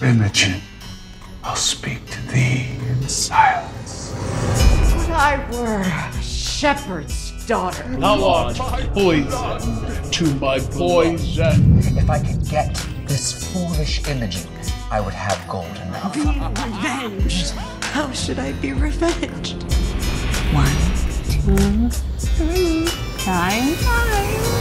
Imogen, I'll speak to thee in silence. Would I were a shepherd's daughter. Thou art poison to my poison. If I could get this foolish Imogen, I would have gold enough. Be revenged. How should I be revenged? One, two, three, nine, nine.